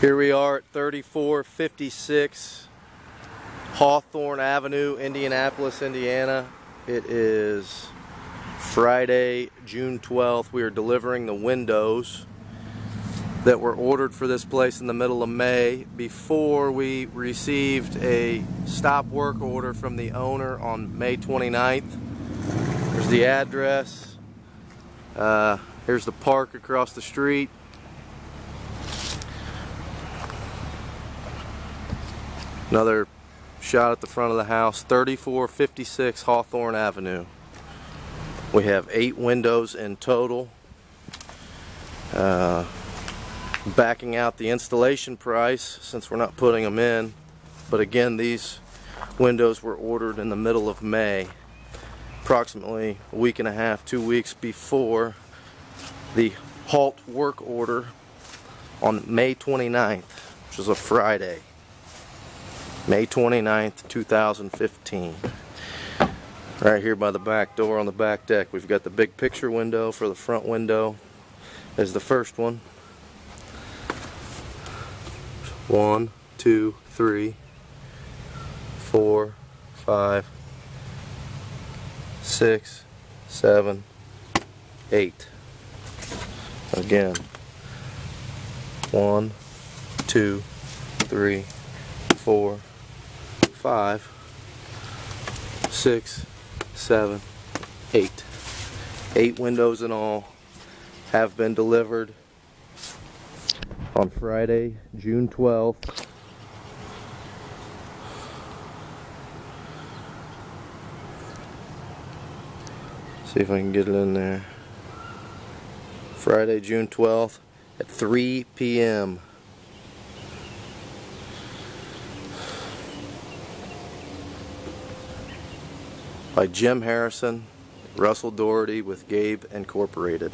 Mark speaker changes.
Speaker 1: Here we are at 3456 Hawthorne Avenue, Indianapolis, Indiana. It is Friday, June 12th. We are delivering the windows that were ordered for this place in the middle of May before we received a stop work order from the owner on May 29th. There's the address. Uh, here's the park across the street. Another shot at the front of the house, 3456 Hawthorne Avenue. We have eight windows in total. Uh, backing out the installation price since we're not putting them in. But again, these windows were ordered in the middle of May, approximately a week and a half, two weeks before the halt work order on May 29th, which is a Friday. May 29th, 2015. Right here by the back door on the back deck, we've got the big picture window for the front window as the first one. One, two, three, four, five, six, seven, eight. Again. One, two, three, four, five, six, seven, eight. Eight windows in all have been delivered on Friday, June 12th. See if I can get it in there. Friday, June 12th at 3 p.m. by Jim Harrison, Russell Doherty with Gabbe Incorporated.